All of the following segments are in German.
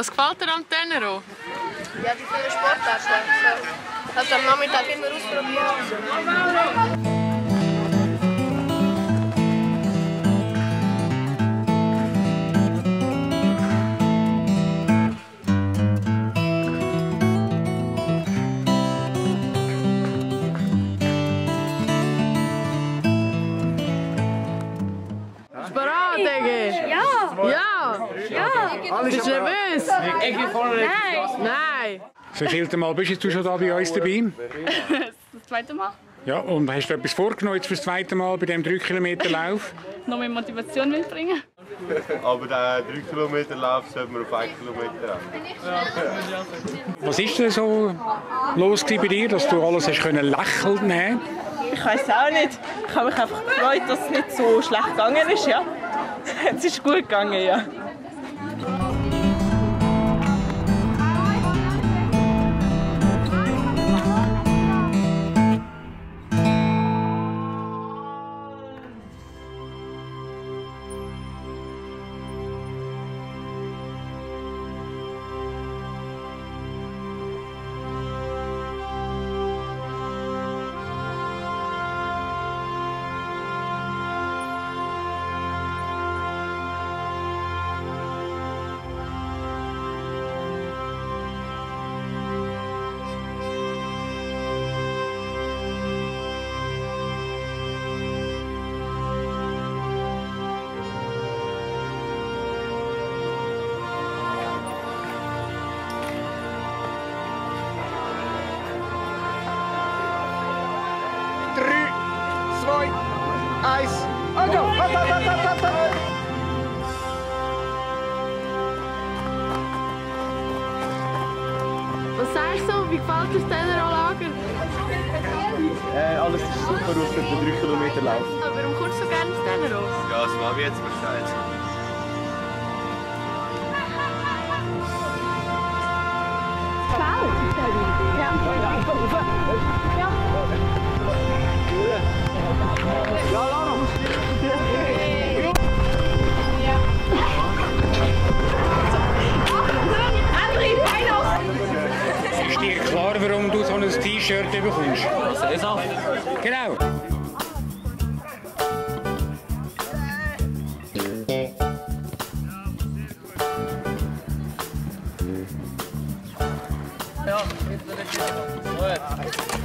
Was gefällt dir am Tenero? Ja, die vielen Sportarten. So. Halt am Nachmittag immer ausprobieren. Nervös? Nein. Nein! Wie vielte Mal bist du schon da bei uns dabei? Das zweite Mal. Ja, und hast du etwas vorgenommen jetzt für das zweite Mal bei diesem 3 Kilometer Lauf? Noch mehr Motivation mitbringen. Aber den 3 Kilometer Lauf sollten wir auf 1 Kilometer haben. Was ist denn so los bei dir, dass du alles hast können lächeln nehmen? Ich weiß auch nicht. Ich habe mich einfach gefreut, dass es nicht so schlecht gegangen ist. Ja. Es ist gut gegangen, ja. zijn er al lager. Eh, alles is super rustig für den 3 Kilometer waarom Aber warum zo du gerne ins Tellerhof? Ja, das mache ich jetzt fout. Ja, Lara, muss hier. warum du so ein T-Shirt bekommst. Das auch. Genau. Ja, jetzt wird es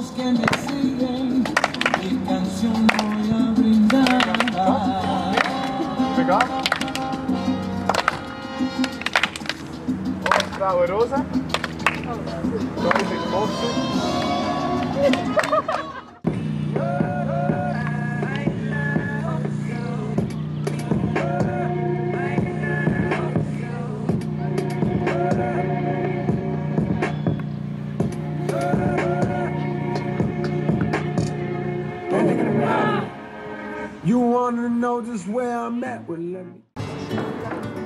amigos que me siguen, mi canción voy a brindar. Pegar. Outra, Rosa. You wanna know just where I'm at? Well, let me.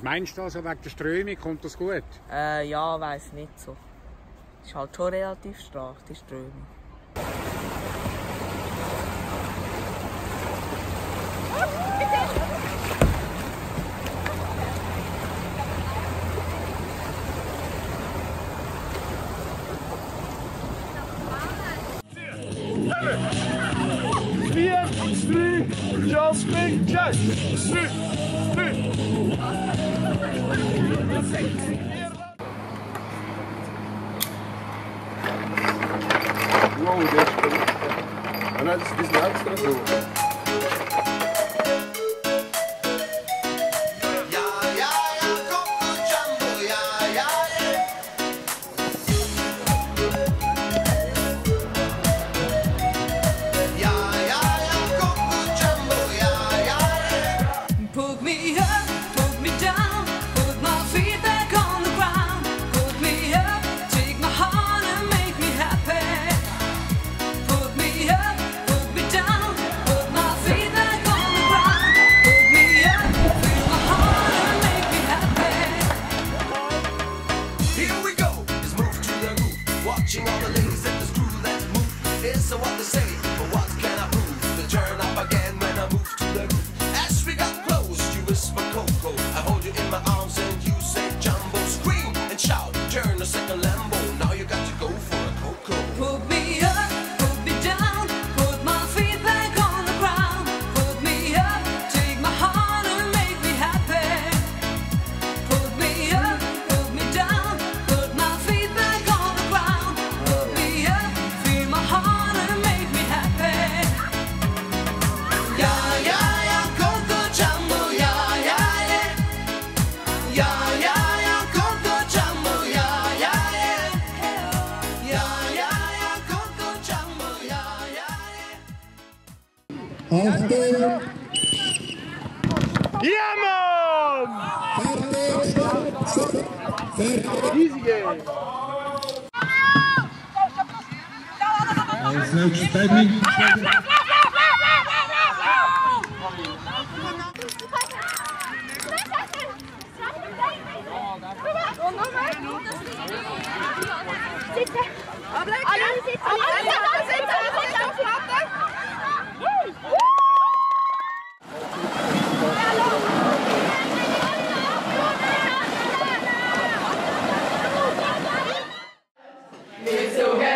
Was meinst du also wegen der Strömung? Kommt das gut? Äh, ja, weiß nicht so. Ist halt schon relativ stark, die Strömung. Não, não, não. Easy game. so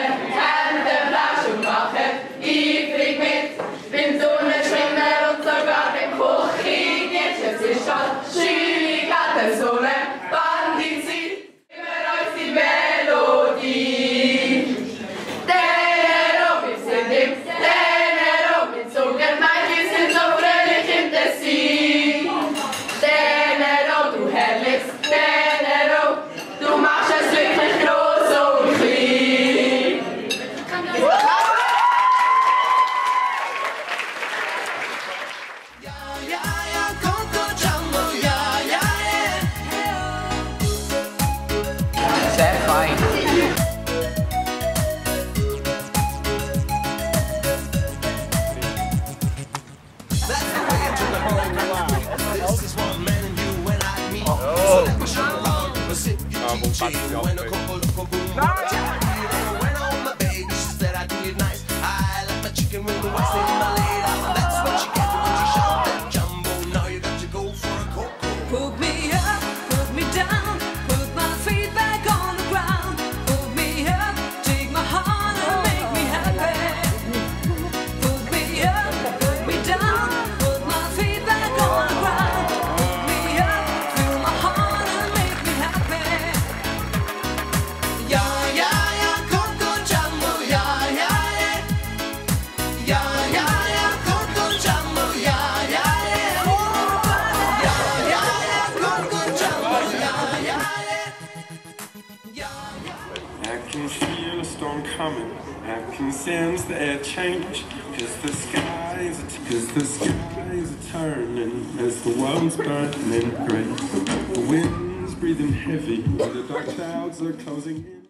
Yellowstone coming. I can sense the air change? Cause the skies, cause the skies are turning as the world's burning grey. The wind's breathing heavy, the dark clouds are closing in.